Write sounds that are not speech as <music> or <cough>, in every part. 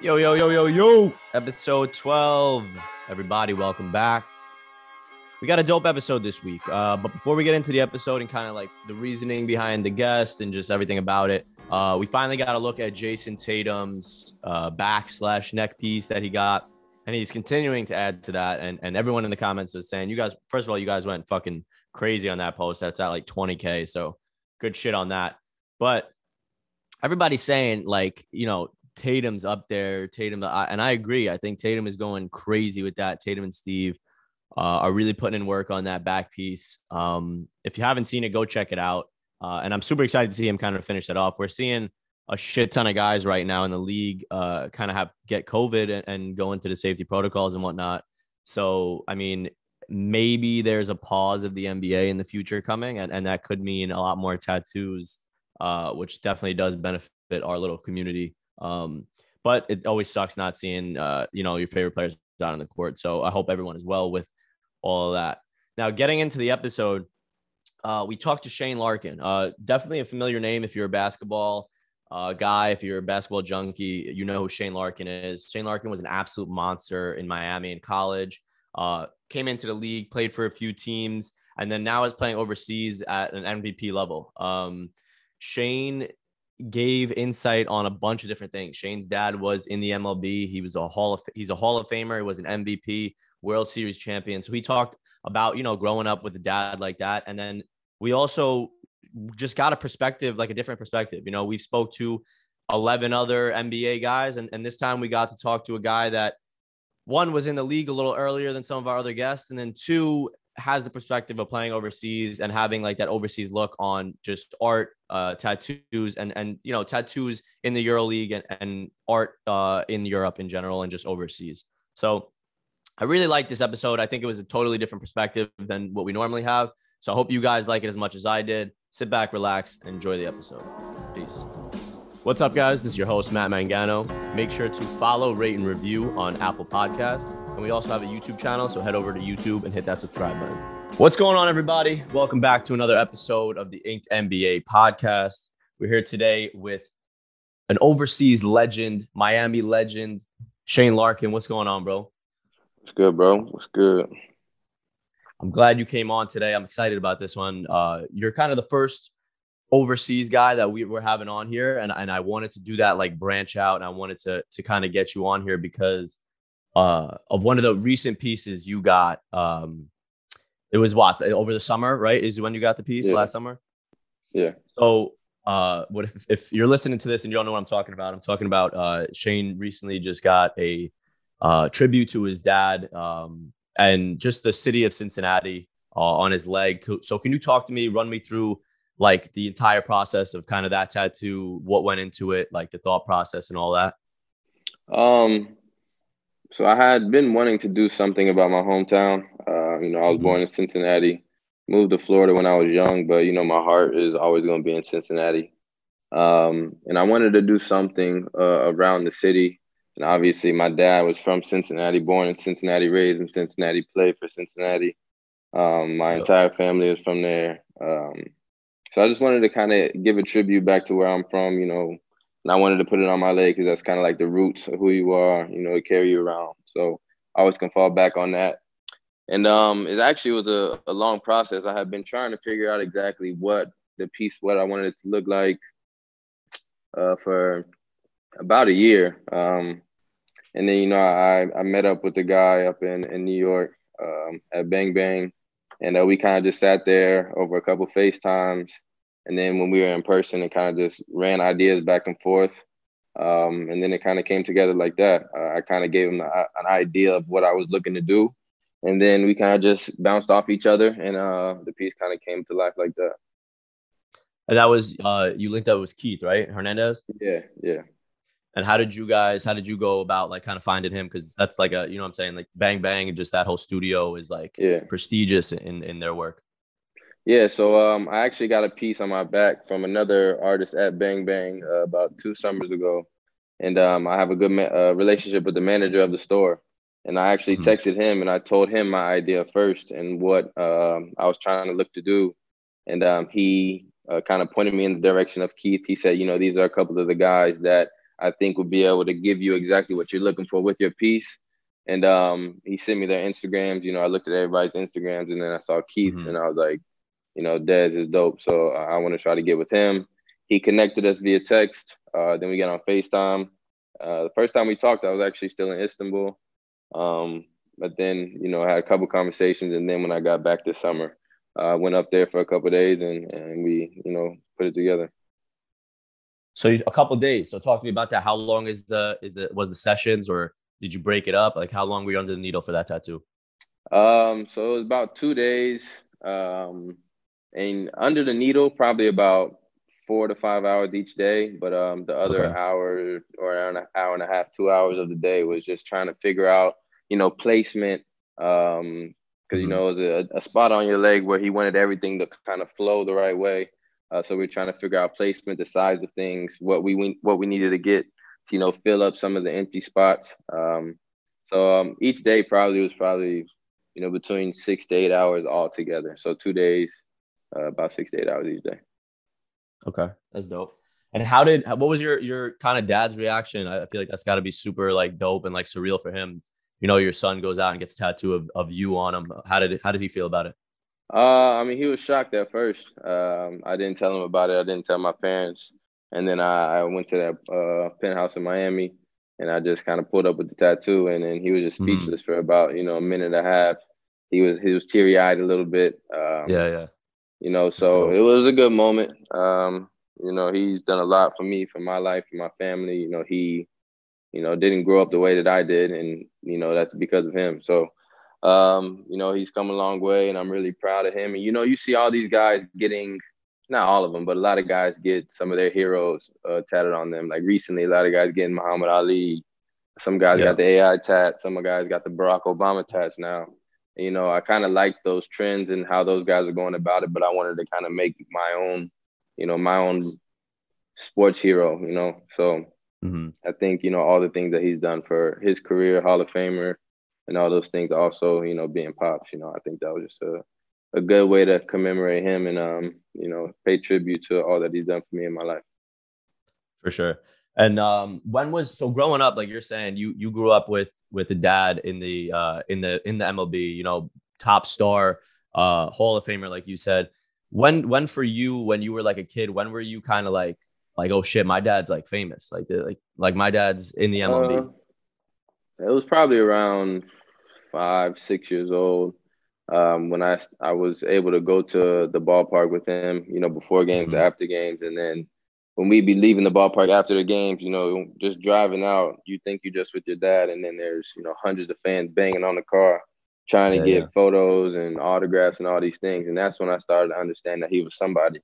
Yo, yo, yo, yo, yo. Episode 12. Everybody, welcome back. We got a dope episode this week. Uh, but before we get into the episode and kind of like the reasoning behind the guest and just everything about it, uh, we finally got a look at Jayson Tatum's uh, back slash neck piece that he got. And he's continuing to add to that. And, and everyone in the comments was saying, you guys, first of all, you guys went fucking crazy on that post. That's at like 20K. So good shit on that. But everybody's saying, like, you know, Tatum's up there. Tatum, and I agree. I think Tatum is going crazy with that. Tatum and Steve uh, are really putting in work on that back piece. Um, if you haven't seen it, go check it out. Uh, and I'm super excited to see him kind of finish that off. We're seeing a shit ton of guys right now in the league uh, kind of have get COVID and, and go into the safety protocols and whatnot. So, I mean, maybe there's a pause of the NBA in the future coming, and, and that could mean a lot more tattoos, uh, which definitely does benefit our little community. Um, but it always sucks not seeing uh, you know your favorite players down on the court. So I hope everyone is well with all of that. Now, getting into the episode, uh, we talked to Shane Larkin. Uh, definitely a familiar name if you're a basketball uh, guy. If you're a basketball junkie, you know who Shane Larkin is. Shane Larkin was an absolute monster in Miami in college. Uh, came into the league, played for a few teams, and then now is playing overseas at an MVP level. Um, Shane gave insight on a bunch of different things. Shane's dad was in the MLB. He was a Hall of he's a Hall of Famer. He was an MVP, World Series champion. So he talked about, you know, growing up with a dad like that. And then we also just got a perspective, like a different perspective. You know, we spoke to 11 other NBA guys and, and this time we got to talk to a guy that one was in the league a little earlier than some of our other guests and then two has the perspective of playing overseas and having like that overseas look on just art, uh, tattoos, and and you know tattoos in the Euro League and, and art uh, in Europe in general and just overseas. So I really like this episode. I think it was a totally different perspective than what we normally have. So I hope you guys like it as much as I did. Sit back, relax, and enjoy the episode. Peace. What's up, guys? This is your host, Matt Mangano. Make sure to follow, rate, and review on Apple Podcast. And we also have a YouTube channel, so head over to YouTube and hit that subscribe button. What's going on, everybody? Welcome back to another episode of the Inked NBA podcast. We're here today with an overseas legend, Miami legend, Shane Larkin. What's going on, bro? What's good, bro? What's good? I'm glad you came on today. I'm excited about this one. Uh, you're kind of the first overseas guy that we were having on here, and, and I wanted to do that, like branch out, and I wanted to to kind of get you on here because uh, of one of the recent pieces you got. Um, it was what over the summer, right? Is when you got the piece Yeah. last summer. Yeah. So, uh, what if, if you're listening to this and you don't know what I'm talking about? I'm talking about uh, Shane recently just got a uh, tribute to his dad um, and just the city of Cincinnati uh, on his leg. So, can you talk to me, run me through like the entire process of kind of that tattoo, what went into it, like the thought process and all that? Um, so I had been wanting to do something about my hometown. Uh, you know, I was born in Cincinnati, moved to Florida when I was young, but you know, my heart is always going to be in Cincinnati. Um, and I wanted to do something uh, around the city. And obviously, my dad was from Cincinnati, born in Cincinnati, raised in Cincinnati, played for Cincinnati. Um, my Yep. entire family is from there. Um, so I just wanted to kind of give a tribute back to where I'm from, you know, and I wanted to put it on my leg because that's kind of like the roots of who you are, you know, to carry you around. So I always can fall back on that. And um, it actually was a, a long process. I had been trying to figure out exactly what the piece, what I wanted it to look like uh, for about a year. Um, and then, you know, I, I met up with the guy up in, in New York um, at Bang Bang. And uh, we kind of just sat there over a couple FaceTimes. And then when we were in person, it kind of just ran ideas back and forth. Um, and then it kind of came together like that. Uh, I kind of gave him a, an idea of what I was looking to do. And then we kind of just bounced off each other. And uh, the piece kind of came to life like that. And that was uh, you linked up with Keith, right? Hernandez. Yeah, yeah. And how did you guys? How did you go about like kind of finding him? Because that's like a you know what I'm saying like Bang Bang and just that whole studio is like Yeah. prestigious in in their work. Yeah, so um, I actually got a piece on my back from another artist at Bang Bang uh, about two summers ago, and um, I have a good ma- uh, relationship with the manager of the store. And I actually Mhm. texted him and I told him my idea first and what um, I was trying to look to do, and um, he uh, kind of pointed me in the direction of Keith. He said, you know, these are a couple of the guys that I think would be able to give you exactly what you're looking for with your piece. And um, he sent me their Instagrams. You know, I looked at everybody's Instagrams, and then I saw Keith's, mm-hmm. and I was like, you know, Dez is dope. So I want to try to get with him. He connected us via text. Uh, then we got on FaceTime. Uh, the first time we talked, I was actually still in Istanbul. Um, but then, you know, I had a couple conversations, and then when I got back this summer, I uh, went up there for a couple days, and and we, you know, put it together. So a couple days. So talk to me about that. How long is the is the was the sessions, or did you break it up? Like how long were you under the needle for that tattoo? Um, so it was about two days. Um, and under the needle, probably about four to five hours each day. But um, the other okay. hour or an hour and a half, two hours of the day was just trying to figure out, you know, placement. Um, because mm-hmm. you know it was a, a, spot on your leg where he wanted everything to kind of flow the right way. Uh, so we are trying to figure out placement, the size of things, what we we what we needed to get to you know fill up some of the empty spots. Um, so um, each day probably was probably you know between six to eight hours all together. So two days, uh, about six to eight hours each day. Okay, that's dope. And how did what was your your kind of dad's reaction? I feel like that's got to be super like dope and like surreal for him. You know, your son goes out and gets a tattoo of, of you on him. How did how did he feel about it? Uh, I mean, he was shocked at first. Um, I didn't tell him about it. I didn't tell my parents. And then I, I went to that uh, penthouse in Miami, and I just kind of pulled up with the tattoo, and then he was just mm-hmm. speechless mm-hmm. for about you know a minute and a half. He was he was teary eyed a little bit. Um, yeah, yeah. You know, so it was a good moment. Um, you know, he's done a lot for me, for my life, for my family. You know, he, you know, didn't grow up the way that I did, and you know that's because of him. So, um, you know, he's come a long way, and I'm really proud of him. And you know, you see all these guys getting, not all of them, but a lot of guys get some of their heroes uh, tatted on them. Like recently, a lot of guys getting Muhammad Ali. Some guys yeah. got the AI tat. Some guys got the Barack Obama tats now you know, I kind of like those trends and how those guys are going about it, but I wanted to kind of make my own, you know, my own sports hero, you know. So mm-hmm. I think, you know, all the things that he's done for his career, Hall of Famer, and all those things also, you know, being pops, you know, I think that was just a, a good way to commemorate him and, um, you know, pay tribute to all that he's done for me in my life. For sure. And um, when was so growing up, like you're saying, you you grew up with with a dad in the uh, in the in the MLB, you know, top star, uh, Hall of Famer, like you said. When when for you, when you were like a kid, when were you kind of like like oh shit, my dad's like famous, like like like my dad's in the MLB. Uh, it was probably around five six years old um, when I I was able to go to the ballpark with him, you know, before games, mm-hmm. after games, and then when we be leaving the ballpark after the games, you know, just driving out, you think you're just with your dad, and then there's you know hundreds of fans banging on the car, trying to yeah, get yeah. photos and autographs and all these things, and that's when I started to understand that he was somebody.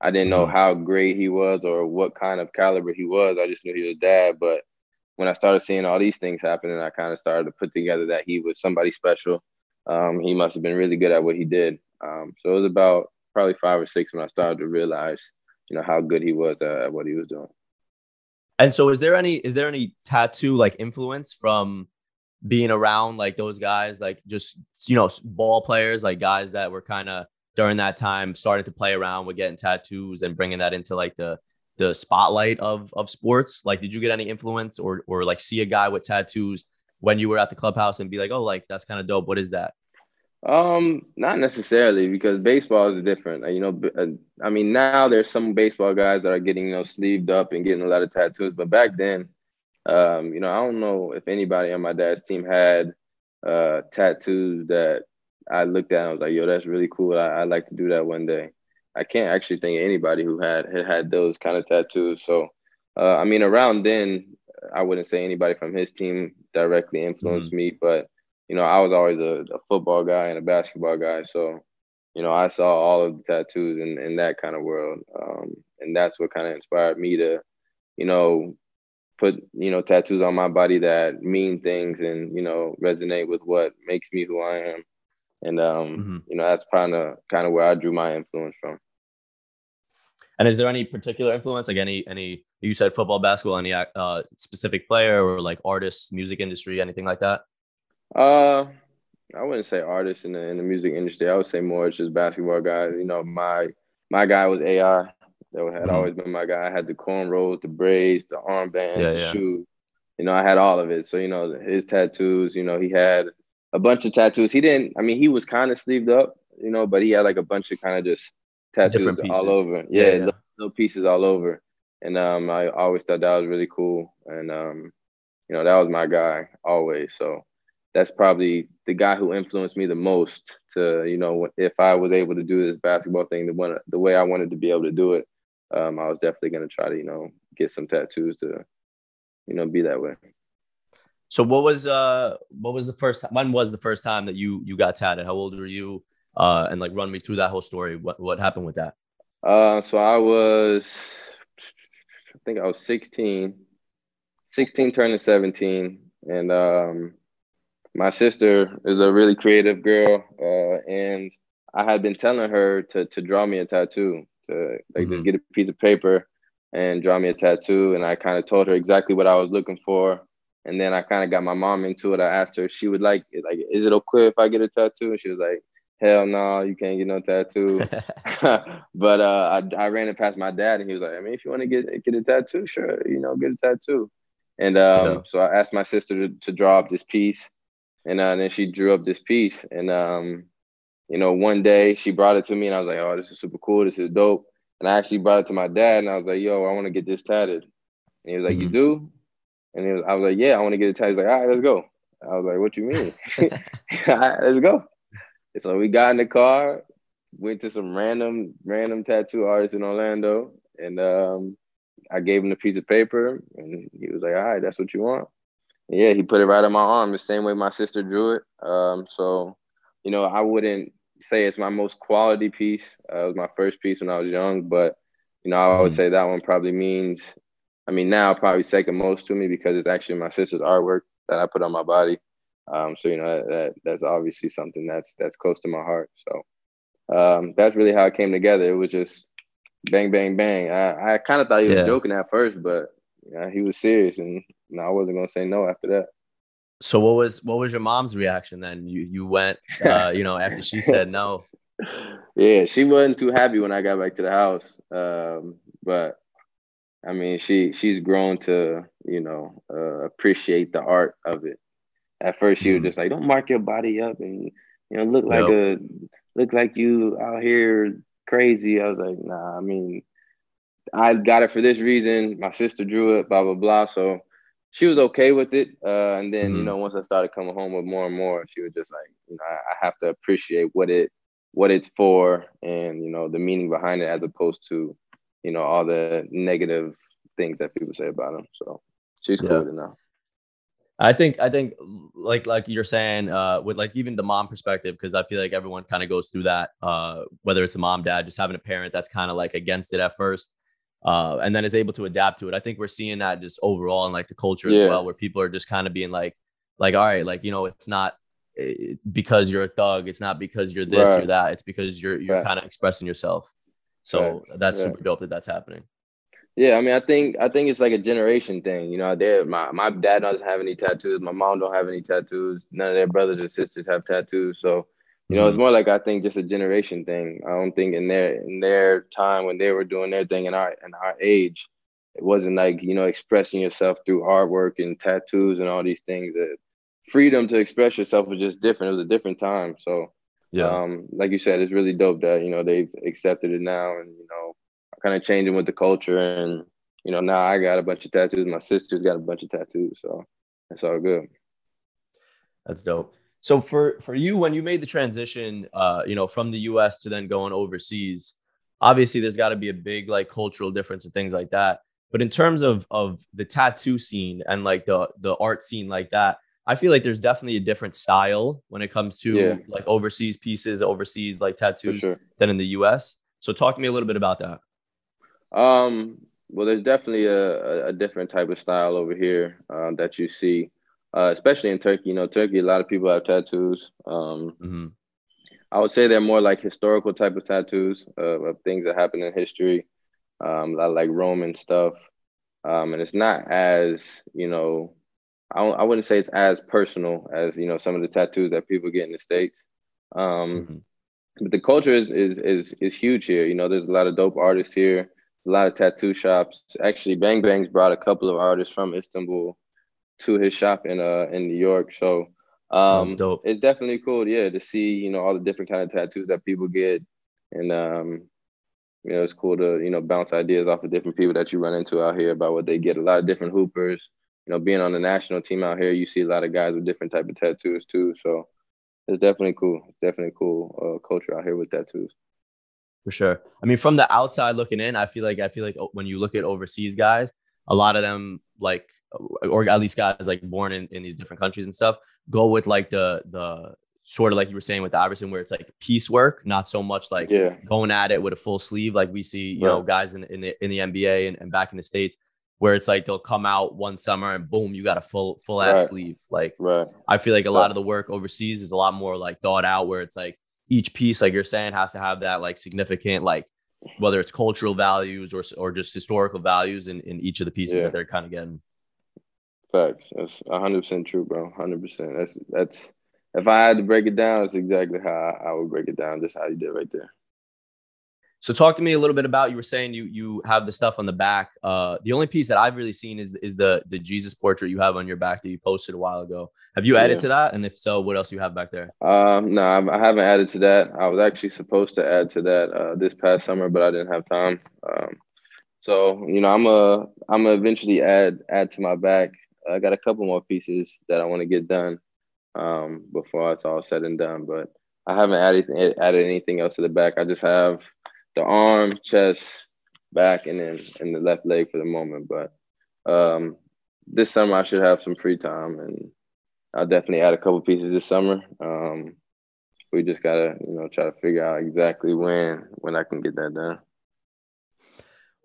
I didn't know mm-hmm. how great he was or what kind of caliber he was. I just knew he was dad. But when I started seeing all these things happening, I kind of started to put together that he was somebody special. Um, he must have been really good at what he did. Um, so it was about probably five or six when I started to realize you know how good he was at what he was doing. And so, is there any is there any tattoo like influence from being around like those guys, like just you know ball players, like guys that were kind of during that time starting to play around with getting tattoos and bringing that into like the the spotlight of of sports? Like, did you get any influence or or like see a guy with tattoos when you were at the clubhouse and be like, oh, like that's kind of dope. What is that? Um, not necessarily because baseball is different. You know, uh, I mean, now there's some baseball guys that are getting you know sleeved up and getting a lot of tattoos, but back then, um, you know, I don't know if anybody on my dad's team had uh tattoos that I looked at and I was like, yo, that's really cool. I, would like to do that one day. I can't actually think of anybody who had had, had those kind of tattoos. So, uh, I mean, around then, I wouldn't say anybody from his team directly influenced mm-hmm. me, but you know, I was always a, a, football guy and a basketball guy. So, you know, I saw all of the tattoos in, in that kind of world. Um, and that's what kind of inspired me to, you know, put, you know, tattoos on my body that mean things and, you know, resonate with what makes me who I am. And, um, mm-hmm. you know, that's kind of kind of where I drew my influence from. And is there any particular influence, like any, any, you said football, basketball, any uh, specific player or like artists, music industry, anything like that? Uh, I wouldn't say artists in the in the music industry. I would say more it's just basketball guys. You know, my my guy was AI. That had mm-hmm. always been my guy. I had the cornrows, the braids, the armbands, yeah, the yeah. shoes. You know, I had all of it. So you know, his tattoos. You know, he had a bunch of tattoos. He didn't. I mean, he was kind of sleeved up. You know, but he had like a bunch of kind of just tattoos all over. Yeah, yeah, yeah. Little, little pieces all over. And um, I always thought that was really cool. And um, you know, that was my guy always. So that's probably the guy who influenced me the most to, you know, if I was able to do this basketball thing the one the way I wanted to be able to do it, um, I was definitely gonna try to, you know, get some tattoos to, you know, be that way. So what was uh what was the first when was the first time that you you got tatted? How old were you? Uh and like run me through that whole story. What what happened with that? Uh so I was I think I was 16, 16 turning 17. And um my sister is a really creative girl, uh, and I had been telling her to to draw me a tattoo, to like mm-hmm. just get a piece of paper and draw me a tattoo. And I kind of told her exactly what I was looking for. And then I kind of got my mom into it. I asked her if she would like it. Like, is it okay if I get a tattoo? And she was like, hell no, you can't get no tattoo. <laughs> <laughs> but uh, I, I ran it past my dad and he was like, I mean, if you want to get get a tattoo, sure, you know, get a tattoo. And um, yeah. so I asked my sister to, to draw up this piece and, uh, and then she drew up this piece. And um, you know, one day she brought it to me, and I was like, "Oh, this is super cool. This is dope." And I actually brought it to my dad, and I was like, "Yo, I want to get this tatted." And he was like, mm-hmm. "You do?" And was, I was like, "Yeah, I want to get it tatted." He's like, "All right, let's go." I was like, "What you mean?" <laughs> All right, let's go. And so we got in the car, went to some random random tattoo artist in Orlando, and um, I gave him a piece of paper, and he was like, "All right, that's what you want." Yeah, he put it right on my arm the same way my sister drew it. Um, so, you know, I wouldn't say it's my most quality piece. Uh, it was my first piece when I was young, but you know, I would mm. say that one probably means. I mean, now probably second most to me because it's actually my sister's artwork that I put on my body. Um, so you know that, that, that's obviously something that's that's close to my heart. So um, that's really how it came together. It was just bang, bang, bang. I, I kind of thought he was yeah. joking at first, but he was serious, and no, I wasn't gonna say no after that. So what was what was your mom's reaction then? You you went, uh, you know, after she said no. <laughs> Yeah, she wasn't too happy when I got back to the house, um, but I mean, she she's grown to you know uh, appreciate the art of it. At first, she was just like, "Don't mark your body up and you know look like yep. a look like you out here crazy." I was like, "Nah, I mean." I got it for this reason. My sister drew it, blah blah blah. So she was okay with it. Uh, and then mm-hmm. you know, once I started coming home with more and more, she was just like, you know, I, I, have to appreciate what it what it's for, and you know, the meaning behind it, as opposed to, you know, all the negative things that people say about them. So she's yeah. cool with it now. I think I think like like you're saying uh with like even the mom perspective because I feel like everyone kind of goes through that uh whether it's a mom dad just having a parent that's kind of like against it at first uh, and then is able to adapt to it. I think we're seeing that just overall in like the culture yeah. as well, where people are just kind of being like, like, all right, like you know, it's not eh, because you're a thug, it's not because you're this right. or that, it's because you're you're right. kind of expressing yourself. So right. that's super dope that that's happening. Yeah, I mean, I think I think it's like a generation thing. You know, they my my dad doesn't have any tattoos, my mom don't have any tattoos, none of their brothers or sisters have tattoos, so you know, mm-hmm. it's more like I think just a generation thing. I don't think in their in their time when they were doing their thing in our in our age, it wasn't like you know expressing yourself through artwork and tattoos and all these things. That freedom to express yourself was just different. It was a different time. So yeah, um, like you said, it's really dope that you know they've accepted it now and you know kind of changing with the culture and you know now I got a bunch of tattoos. My sister's got a bunch of tattoos, so it's all good. That's dope. So for for you, when you made the transition, uh, you know, from the U.S. to then going overseas, obviously there's got to be a big like cultural difference and things like that. But in terms of of the tattoo scene and like the the art scene like that, I feel like there's definitely a different style when it comes to yeah. like overseas pieces, overseas like tattoos sure. than in the U.S. So talk to me a little bit about that. Um, well, there's definitely a, a different type of style over here uh, that you see uh, especially in Turkey. You know, Turkey, a lot of people have tattoos. Um, mm-hmm. I would say they're more like historical type of tattoos uh, of things that happened in history, um, a lot like Roman stuff. Um, and it's not as, you know, I, I wouldn't say it's as personal as, you know, some of the tattoos that people get in the States. Um, mm-hmm. But the culture is, is, is, is huge here. You know, there's a lot of dope artists here. a lot of tattoo shops. Actually, Bang Bangs brought a couple of artists from Istanbul to his shop in uh in New York. So um, it's definitely cool, yeah, to see you know all the different kind of tattoos that people get, and um, you know it's cool to you know bounce ideas off of different people that you run into out here about what they get. A lot of different hoopers, you know, being on the national team out here, you see a lot of guys with different type of tattoos too. So it's definitely cool. It's definitely cool uh, culture out here with tattoos. For sure. I mean, from the outside looking in, I feel like I feel like oh, when you look at overseas guys, a lot of them like or at least guys like born in, in these different countries and stuff go with like the the sort of like you were saying with Iverson, where it's like piecework, not so much like yeah. going at it with a full sleeve. Like we see, you right. know, guys in, in the in the NBA and, and back in the States where it's like they'll come out one summer and boom, you got a full full ass right. sleeve. Like right. I feel like a lot of the work overseas is a lot more like thought out where it's like each piece, like you're saying, has to have that like significant like whether it's cultural values or or just historical values in, in each of the pieces yeah. that they're kind of getting. Facts. That's hundred percent true, bro. Hundred percent. That's that's if I had to break it down, it's exactly how I, would break it down, just how you did right there. So talk to me a little bit about you were saying you you have the stuff on the back. Uh, the only piece that I've really seen is is the the Jesus portrait you have on your back that you posted a while ago. Have you added yeah. to that? And if so, what else you have back there? Um, no, I haven't added to that. I was actually supposed to add to that uh, this past summer, but I didn't have time. Um, so you know, I'm a I'm gonna eventually add add to my back. I got a couple more pieces that I want to get done um, before it's all said and done, but I haven't added added anything else to the back. I just have the arm, chest, back, and then and the left leg for the moment. But um, this summer I should have some free time, and I'll definitely add a couple pieces this summer. Um, we just gotta, you know, try to figure out exactly when when I can get that done.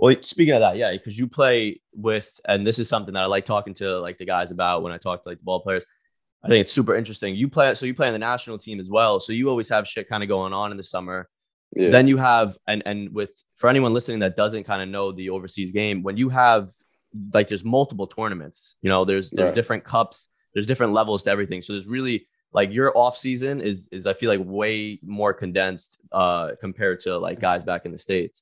Well, speaking of that, yeah, because you play with, and this is something that I like talking to like the guys about when I talk to like the ball players. I think it's super interesting. You play, so you play on the national team as well. So you always have shit kind of going on in the summer. Yeah. Then you have and and with for anyone listening that doesn't kind of know the overseas game, when you have like there's multiple tournaments, you know, there's there's right. different cups, there's different levels to everything. So there's really like your off season is is I feel like way more condensed uh compared to like guys back in the states.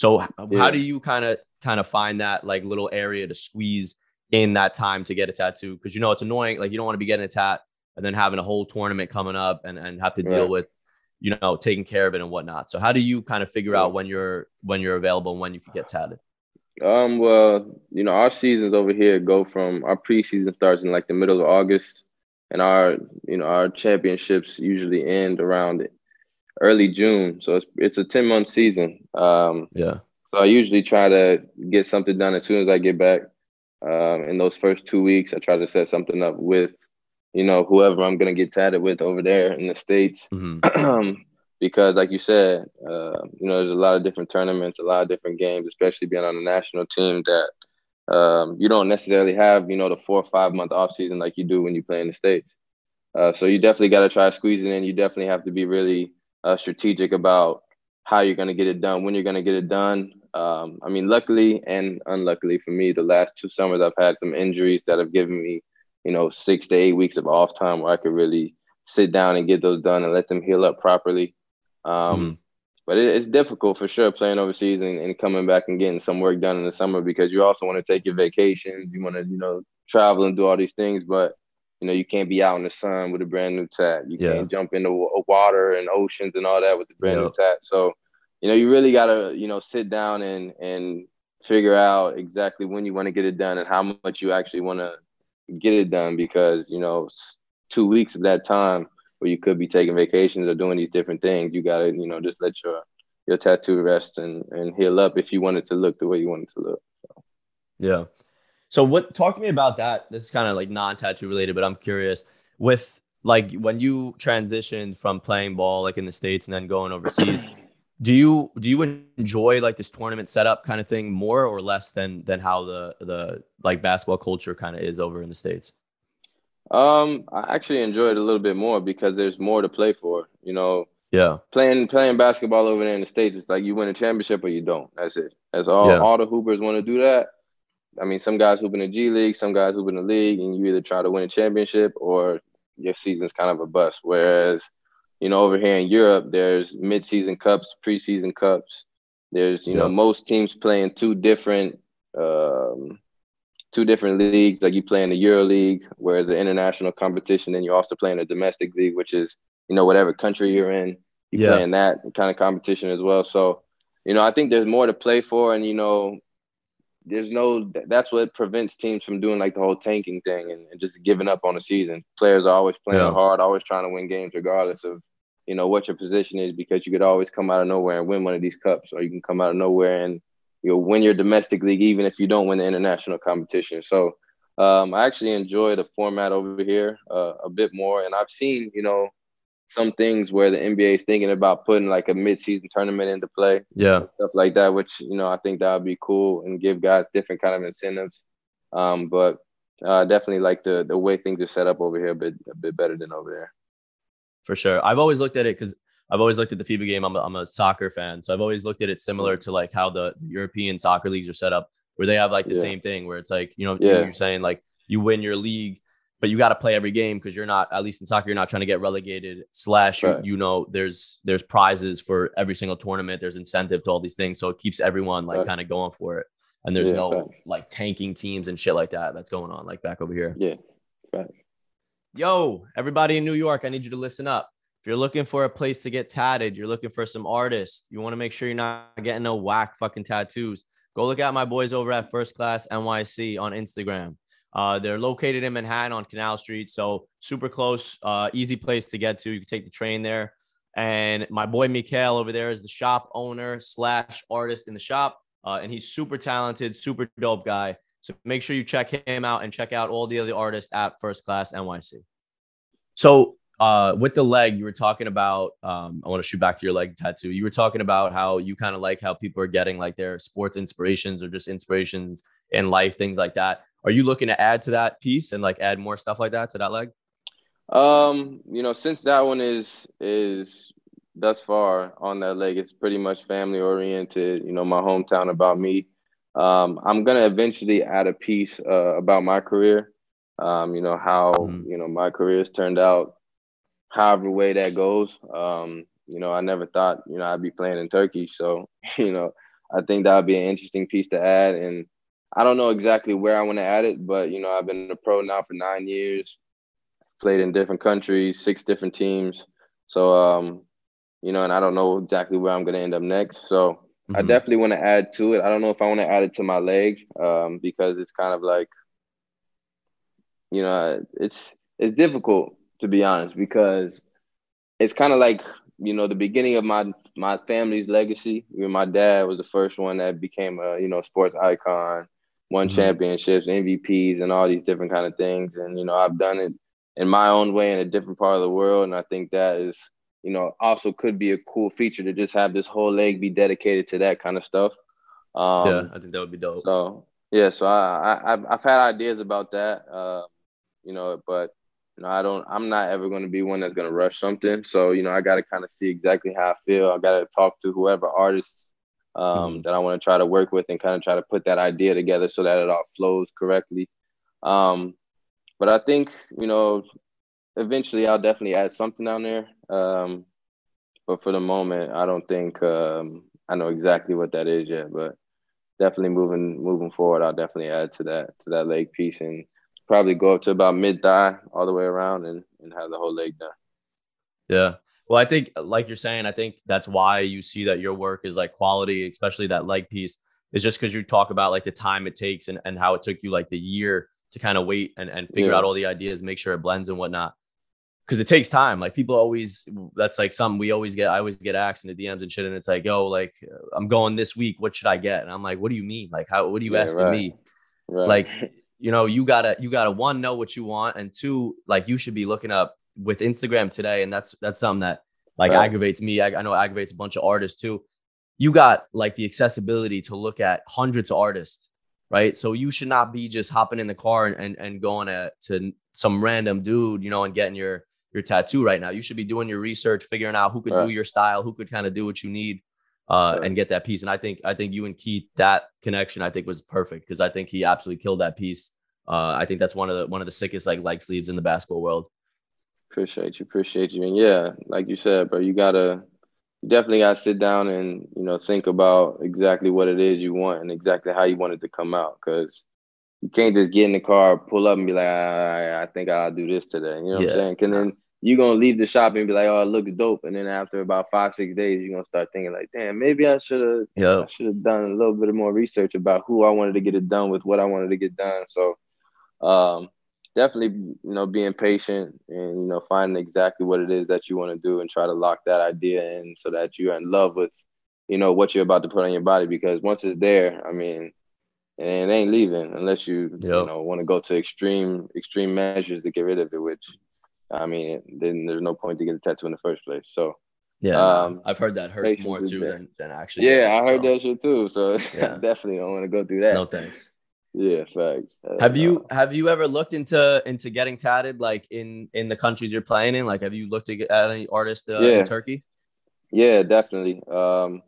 So yeah. how do you kind of kind of find that like little area to squeeze in that time to get a tattoo? Because you know it's annoying, like you don't want to be getting a tat and then having a whole tournament coming up and and have to deal right. with you know, taking care of it and whatnot. So how do you kind of figure out when you're when you're available and when you can get tatted? Um, well, you know, our seasons over here go from our preseason starts in like the middle of August, and our you know our championships usually end around early June. So it's it's a ten month season. Um, yeah. So I usually try to get something done as soon as I get back. Um, in those first two weeks, I try to set something up with you know, whoever I'm gonna get tatted with over there in the states, mm-hmm. <clears throat> because like you said, uh, you know, there's a lot of different tournaments, a lot of different games, especially being on the national team that um, you don't necessarily have, you know, the four or five month off season like you do when you play in the states. Uh, so you definitely got to try squeezing in. You definitely have to be really uh, strategic about how you're going to get it done, when you're going to get it done. Um, I mean, luckily and unluckily for me, the last two summers I've had some injuries that have given me you know, six to eight weeks of off time where I could really sit down and get those done and let them heal up properly. Um, mm-hmm. But it, it's difficult for sure playing overseas and, and, coming back and getting some work done in the summer because you also want to take your vacations. You want to, you know, travel and do all these things, but you know, you can't be out in the sun with a brand new tat. You yeah. can't jump into uh, water and oceans and all that with a brand new tat. So, you know, you really gotta, you know, sit down and and figure out exactly when you want to get it done and how much you actually want to get it done because you know two weeks of that time where you could be taking vacations or doing these different things you gotta you know just let your your tattoo rest and and heal up if you want it to look the way you want it to look so. yeah so what talk to me about that. This is kind of like non-tattoo related but i'm curious. With like when you transitioned from playing ball like in the states and then going overseas <clears throat> do you do you enjoy like this tournament setup kind of thing more or less than than how the the like basketball culture kind of is over in the states? Um i actually enjoy it a little bit more because there's more to play for you know? Yeah. Playing playing basketball over there in the states it's like you win a championship or you don't. That's it. That's all yeah. all the hoopers want to do that i mean some guys hoop in the g league some guys hoop in the league and you either try to win a championship or your season's kind of a bust whereas you know, over here in Europe, there's mid-season cups, preseason cups. There's you yeah. know most teams playing two different um, two different leagues. Like you play in the Euro League, where it's an international competition, and you also play in a domestic league, which is you know whatever country you're in, you yeah. play in that kind of competition as well. So you know I think there's more to play for, and you know there's no that's what prevents teams from doing like the whole tanking thing and, and just giving up on the season. Players are always playing yeah. hard, always trying to win games regardless of you know what your position is because you could always come out of nowhere and win one of these cups or you can come out of nowhere and you'll win your domestic league even if you don't win the international competition. So um, I actually enjoy the format over here uh, a bit more and I've seen you know some things where the NBA is thinking about putting like a midseason tournament into play. Yeah. Stuff like that, which, you know, I think that would be cool and give guys different kind of incentives. Um, but uh, definitely like the the way things are set up over here a bit a bit better than over there. For sure. I've always looked at it because I've always looked at the FIBA game. I'm a, I'm a soccer fan. So I've always looked at it similar to like how the European soccer leagues are set up, where they have like the yeah. same thing where it's like, you know, yeah. you're saying like you win your league but you got to play every game because you're not at least in soccer you're not trying to get relegated slash right. you, you, know there's there's prizes for every single tournament there's incentive to all these things so it keeps everyone like right. kind of going for it and there's yeah, no right. like tanking teams and shit like that that's going on like back over here yeah right. yo everybody in new york i need you to listen up if you're looking for a place to get tatted you're looking for some artists you want to make sure you're not getting no whack fucking tattoos go look at my boys over at first class nyc on instagram uh, they're located in Manhattan on Canal Street, so super close, uh, easy place to get to. You can take the train there. And my boy Mikael over there is the shop owner slash artist in the shop, uh, and he's super talented, super dope guy. So make sure you check him out and check out all the other artists at First Class NYC. So uh, with the leg, you were talking about. Um, I want to shoot back to your leg tattoo. You were talking about how you kind of like how people are getting like their sports inspirations or just inspirations in life, things like that. Are you looking to add to that piece and like add more stuff like that to that leg? Um, you know, since that one is is thus far on that leg, it's pretty much family oriented. You know, my hometown about me. Um, I'm gonna eventually add a piece uh, about my career. Um, you know how mm-hmm. you know my career has turned out, however way that goes. Um, you know, I never thought you know I'd be playing in Turkey, so <laughs> you know I think that would be an interesting piece to add. And I don't know exactly where I want to add it, but you know, I've been a pro now for nine years, played in different countries, six different teams. So, um, you know, and I don't know exactly where I'm going to end up next. So mm-hmm. I definitely want to add to it. I don't know if I want to add it to my leg um, because it's kind of like, you know, it's it's difficult to be honest because it's kind of like you know the beginning of my my family's legacy. You know, my dad was the first one that became a you know sports icon won mm-hmm. championships, MVPs, and all these different kind of things. And you know, I've done it in my own way in a different part of the world, and I think that is, you know, also could be a cool feature to just have this whole leg be dedicated to that kind of stuff. Um, yeah, I think that would be dope. So yeah, so I, I I've, I've had ideas about that, uh, you know, but you know, I don't, I'm not ever going to be one that's going to rush something. So, you know, I got to kind of see exactly how I feel. I got to talk to whoever artists um, mm-hmm. that I want to try to work with and kind of try to put that idea together so that it all flows correctly. Um, but I think you know, eventually I'll definitely add something down there. Um, but for the moment, I don't think um, I know exactly what that is yet. But definitely moving moving forward, I'll definitely add to that to that leg piece and probably go up to about mid thigh all the way around and, and have the whole leg done. Yeah. Well, I think, uh, like you're saying, I think that's why you see that your work is like quality, especially that leg piece, is just because you talk about like the time it takes and, and how it took you like the year to kind of wait and, and figure yeah. out all the ideas, make sure it blends and whatnot. Cause it takes time. Like people always, that's like something we always get. I always get asked in the DMs and shit. And it's like, yo, like uh, I'm going this week. What should I get? And I'm like, what do you mean? Like, how, what are you yeah, asking right. me? Right. Like, you know, you gotta, you gotta one, know what you want. And two, like you should be looking up with Instagram today, and that's that's something that like right. aggravates me. I, I know aggravates a bunch of artists too. You got like the accessibility to look at hundreds of artists, right? So you should not be just hopping in the car and and, and going to, to some random dude, you know, and getting your your tattoo right now. You should be doing your research, figuring out who could right. do your style, who could kind of do what you need. Uh, right. and get that piece. And I think I think you and Keith that connection I think was perfect because I think he absolutely killed that piece. Uh, I think that's one of the one of the sickest like leg sleeves in the basketball world. Appreciate you, appreciate you, and yeah, like you said, bro, you gotta you definitely got to sit down and you know think about exactly what it is you want and exactly how you want it to come out because you can't just get in the car, pull up, and be like, I, I think I'll do this today. You know what yeah. I'm saying? And then you're gonna leave the shop and be like, oh, it looks dope. And then after about five, six days, you're gonna start thinking like, damn, maybe I should have yep. I should have done a little bit more research about who I wanted to get it done with, what I wanted to get done. So um, definitely, you know, being patient and you know, finding exactly what it is that you want to do and try to lock that idea in so that you're in love with, you know, what you're about to put on your body. Because once it's there, I mean, and it ain't leaving unless you yep. you know want to go to extreme extreme measures to get rid of it, which I mean, then there's no point to get a tattoo in the first place. So yeah, um, I've heard that hurts more too than, than actually. Yeah, I heard so. that shit too. So <laughs> yeah. definitely don't want to go through that. No thanks. Yeah, facts. Have you have you ever looked into into getting tatted like in in the countries you're playing in? Like, have you looked at any artists uh, yeah. in Turkey? Yeah, definitely. Um,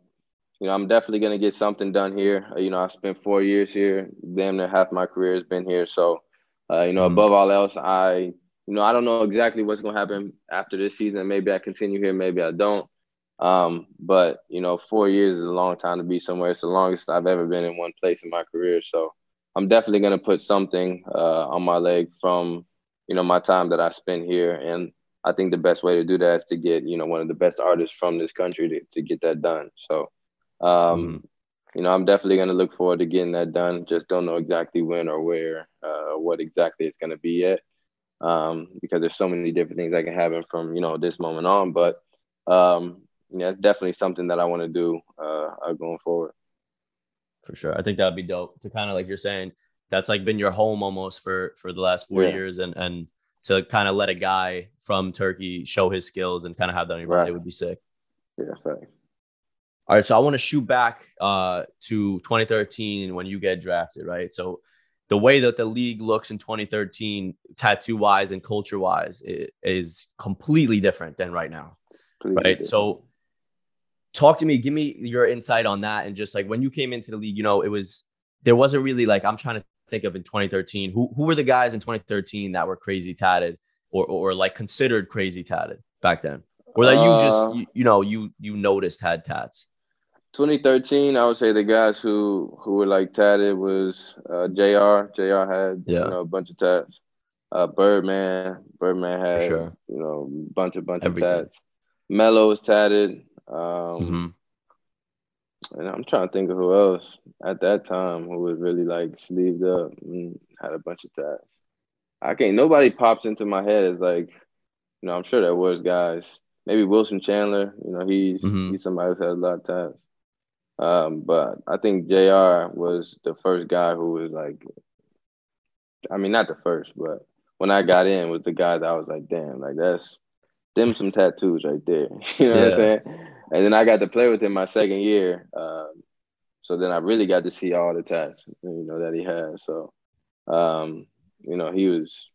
you know, I'm definitely gonna get something done here. Uh, you know, I spent four years here. Damn near half my career has been here. So, uh, you know, mm-hmm. above all else, I you know, I don't know exactly what's going to happen after this season. Maybe I continue here, maybe I don't. Um, but you know, four years is a long time to be somewhere. It's the longest I've ever been in one place in my career. So I'm definitely going to put something uh, on my leg from you know my time that I spent here, and I think the best way to do that is to get you know one of the best artists from this country to, to get that done. So, um, mm-hmm. you know, I'm definitely going to look forward to getting that done. Just don't know exactly when or where, uh, what exactly it's going to be yet um, because there's so many different things that can happen from you know this moment on. But um, yeah, it's definitely something that I want to do uh, uh, going forward. For sure, I think that would be dope to kind of like you're saying. That's like been your home almost for for the last four yeah. years, and and to kind of let a guy from Turkey show his skills and kind of have that on your right. body would be sick. Yeah, thanks. All right, so I want to shoot back uh, to 2013 when you get drafted, right? So the way that the league looks in 2013, tattoo wise and culture wise, is completely different than right now. Completely right. Different. So, talk to me, give me your insight on that. And just like when you came into the league, you know, it was, there wasn't really like, I'm trying to think of in 2013, who, who were the guys in 2013 that were crazy tatted or, or like considered crazy tatted back then? Or that you just, uh, you, you know, you, you noticed had tats? 2013, I would say the guys who who were like tatted was uh, JR JR had yeah. you know a bunch of tats. Uh, Birdman, Birdman had sure. you know a bunch of bunch Everything. of tats. Melo was tatted. Um, mm-hmm. And I'm trying to think of who else at that time who was really like sleeved up and had a bunch of tats. I can't. Nobody pops into my head as like, you know, I'm sure there was guys. Maybe Wilson Chandler. You know, he's mm-hmm. he's somebody who's had a lot of tats. Um, but I think JR was the first guy who was like, I mean, not the first, but when I got in was the guy that I was like, damn, like that's them some tattoos right there. <laughs> you know yeah. what I'm saying? And then I got to play with him my second year. Um, so then I really got to see all the tats, you know, that he had. So, um, you know, he was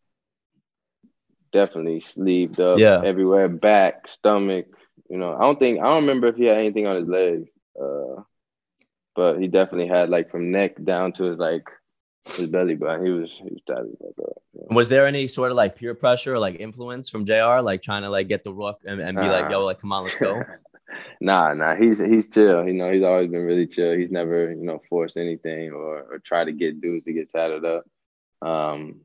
definitely sleeved up yeah. everywhere, back, stomach. You know, I don't think I don't remember if he had anything on his leg. Uh, but he definitely had like from neck down to his like his belly button. He was he was that. Yeah. Was there any sort of like peer pressure or like influence from JR like trying to like get the rook and, and be uh, like, yo, like come on, let's go? <laughs> nah, nah. He's he's chill. You know, he's always been really chill. He's never, you know, forced anything or or try to get dudes to get tatted up. Um,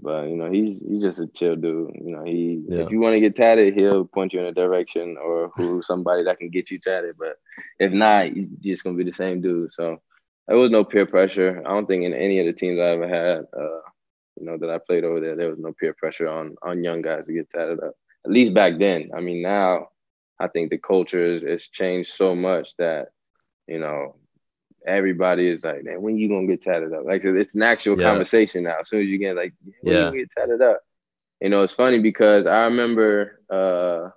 but you know, he's he's just a chill dude. You know, he yeah. if you want to get tatted, he'll point you in a direction or who somebody that can get you tatted. But if not, you're just gonna be the same dude. So there was no peer pressure. I don't think in any of the teams I ever had, uh, you know, that I played over there, there was no peer pressure on on young guys to get tatted up. At least back then. I mean, now I think the culture has changed so much that you know everybody is like, man, when you gonna get tatted up? Like it's an actual yeah. conversation now. As soon as you get like, when yeah. you get tatted up? You know, it's funny because I remember uh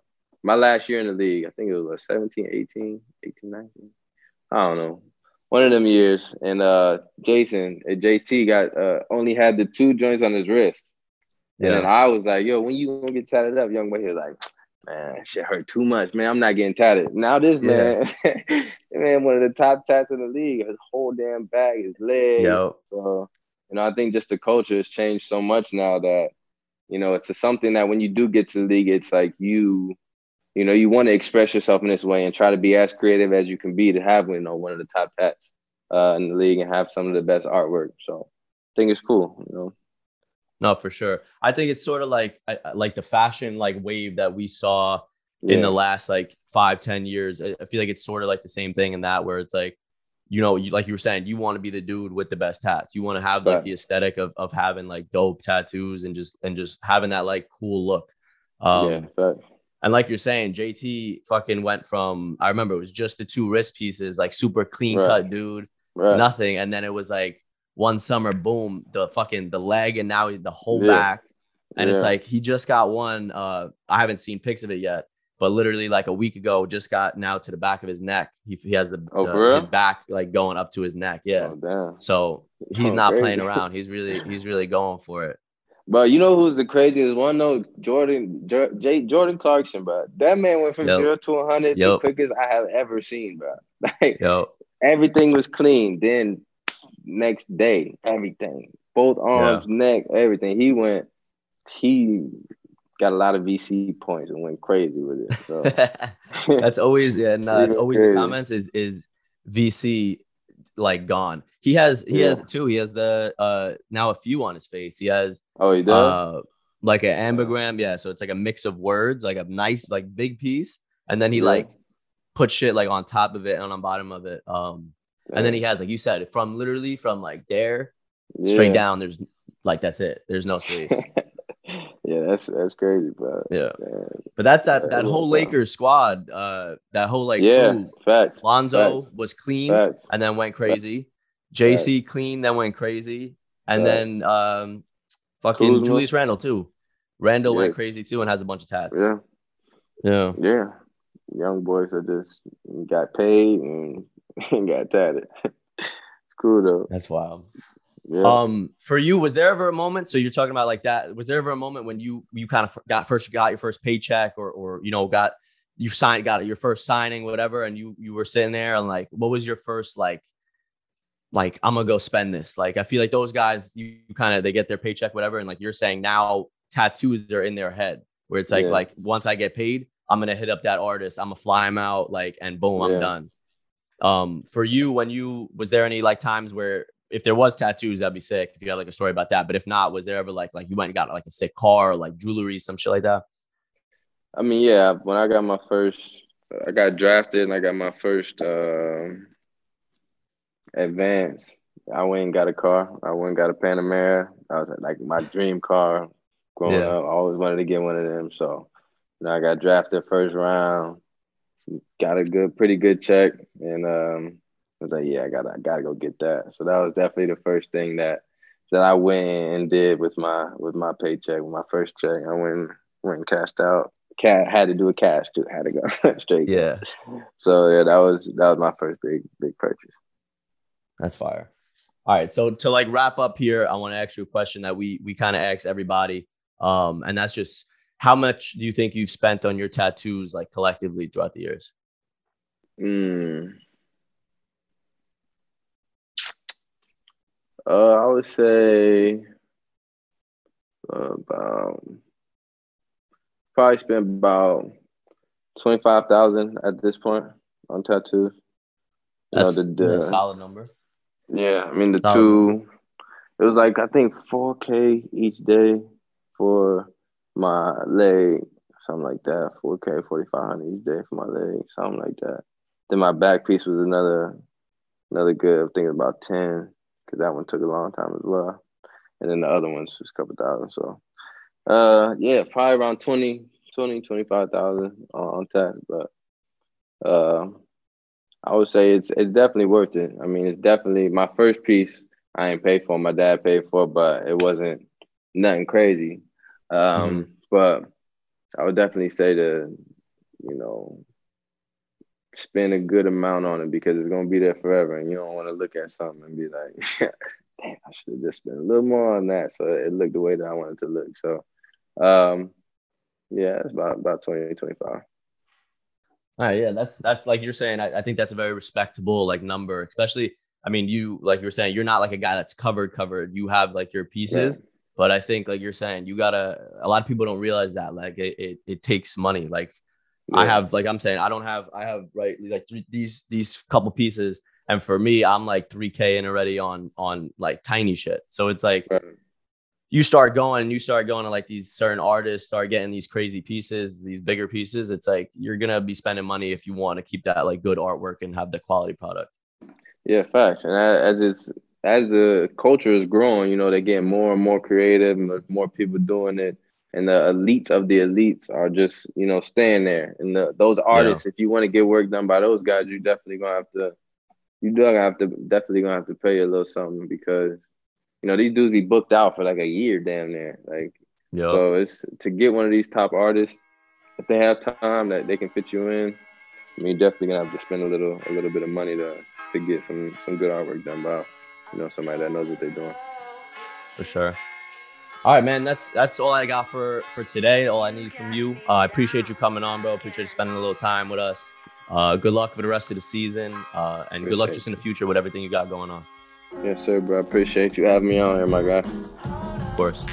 my last year in the league, I think it was like 17, 18, 18, 19. I don't know. One of them years. And uh Jayson, uh, JT got uh only had the two joints on his wrist. Yeah. And I was like, yo, when you gonna get tatted up? Young boy, he was like, man, shit hurt too much, man. I'm not getting tatted. Now this yeah. man, <laughs> man, one of the top tats in the league, his whole damn bag, his leg. Yep. So, you know, I think just the culture has changed so much now that, you know, it's something that when you do get to the league, it's like you you know, you want to express yourself in this way and try to be as creative as you can be to have, you know, one of the top hats uh, in the league and have some of the best artwork. So I think it's cool, you know. No, for sure. I think it's sort of like like the fashion like wave that we saw yeah. in the last like five ten years. I feel like it's sort of like the same thing in that where it's like, you know, you, like you were saying, you want to be the dude with the best hats. You want to have like right. the aesthetic of, of having like dope tattoos and just and just having that like cool look. Um, yeah. And like you're saying, JT fucking went from I remember it was just the two wrist pieces, like super clean right. cut dude, right. nothing, and then it was like one summer, boom, the fucking the leg, and now the whole yeah. back, and yeah. it's like he just got one. Uh, I haven't seen pics of it yet, but literally like a week ago, just got now to the back of his neck. He, he has the, oh, the his back like going up to his neck. Yeah. Oh, so he's oh, not crazy. playing around. He's really he's really going for it. But you know who's the craziest one though? Jordan J, Jordan Clarkson, bro. That man went from yep. zero to 100 yep. the quickest I have ever seen, bro. <laughs> Like yep. everything was clean. Then next day, everything, both arms, yeah. neck, everything. He went. He got a lot of VC points and went crazy with it. So <laughs> that's always yeah, no, that's <laughs> always crazy. the comments is is VC like gone. He has he yeah. has two. He has the uh now a few on his face. He has oh he does uh, like an ambigram. Yeah, so it's like a mix of words, like a nice like big piece, and then he yeah. like put shit like on top of it and on bottom of it. Um, and then he has like you said from literally from like there straight down. There's like that's it. There's no space. <laughs> yeah, that's that's crazy, bro. Yeah, Man. but that's that that whole Lakers squad. Uh, that whole like yeah, crew. facts. Lonzo facts. was clean facts. and then went crazy. JC clean, then went crazy, and then um, fucking Kuzma. Julius Randle too. Randle yeah. went crazy too and has a bunch of tats. Yeah, yeah, yeah. Young boys that just got paid and, and <laughs> got tatted. <laughs> it's cool though. That's wild. Yeah. Um, for you, was there ever a moment? So you're talking about like that. Was there ever a moment when you you kind of got first got your first paycheck or or you know got you signed got your first signing whatever, and you you were sitting there and like what was your first like like I'm gonna go spend this. Like I feel like those guys, you, you kind of they get their paycheck, whatever, and like you're saying now, tattoos are in their head where it's like yeah. like once I get paid, I'm gonna hit up that artist, I'm gonna fly him out, like and boom, I'm done. Um, for you, when you was there any like times where if there was tattoos, that'd be sick. If you had like a story about that, but if not, was there ever like like you went and got like a sick car or like jewelry, some shit like that? I mean, yeah. When I got my first, I got drafted and I got my first. Um, advance. I went and got a car. I went and got a Panamera. I was like my dream car growing yeah. up. I always wanted to get one of them. So, you know, I got drafted first round, got a good, pretty good check, and um, I was like, yeah, I gotta, I gotta go get that. So that was definitely the first thing that that I went and did with my with my paycheck, with my first check. I went went and cashed out. Cat had to do a cash too. Had to go <laughs> straight. Yeah. So yeah, that was that was my first big big purchase. That's fire. All right. So to like wrap up here, I want to ask you a question that we we kind of ask everybody. Um, and that's just how much do you think you've spent on your tattoos like collectively throughout the years? Mm. Uh, I would say about probably spent about twenty five thousand at this point on tattoos. That's you know, the, the, a solid number. Yeah, I mean the two. It was like I think four k each day for my leg, something like that. Four k, forty five hundred each day for my leg, something like that. Then my back piece was another, another good. I'm thinking about ten because that one took a long time as well. And then the other ones was a couple thousand. So, uh, yeah, probably around 20, 20, 25,000 on, on that. But, uh, I would say it's it's definitely worth it. I mean, it's definitely my first piece. I ain't paid for. My dad paid for, but it wasn't nothing crazy. Um, mm-hmm. But I would definitely say to you know spend a good amount on it because it's gonna be there forever, and you don't want to look at something and be like, <laughs> "Damn, I should have just spent a little more on that," so it looked the way that I wanted to look. So, um, yeah, it's about about 20, 25. All right, yeah, that's that's like you're saying. I, I think that's a very respectable like number, especially. I mean, you like you were saying, you're not like a guy that's covered covered. You have like your pieces, yeah. but I think like you're saying, you gotta. A lot of people don't realize that like it, it, it takes money. Like Yeah. I have like I'm saying I don't have I have right like three, these these couple pieces and for me I'm like 3k in already on on like tiny shit. So it's like right. you start going and you start going to like these certain artists start getting these crazy pieces, these bigger pieces. It's like you're going to be spending money if you want to keep that like good artwork and have the quality product. Yeah, facts. And as it's as the culture is growing, you know, they're getting more and more creative, and more people doing it, and the elites of the elites are just, you know, staying there. And the, those artists, yeah. if you want to get work done by those guys, you definitely gonna have to, you gonna have to definitely gonna have to pay a little something because, you know, these dudes be booked out for like a year, damn near. Like, yep. so it's to get one of these top artists, if they have time that they can fit you in, I mean, definitely gonna have to spend a little, a little bit of money to to get some some good artwork done by you know somebody that knows what they're doing. For sure. All right, man. That's that's all I got for for today. All I need from you. Uh, I appreciate you coming on, bro. Appreciate you spending a little time with us. Uh, good luck for the rest of the season, uh, and appreciate good luck just in the future with everything you got going on. Yes, sir, bro. Appreciate you having me on here, my guy. Of course.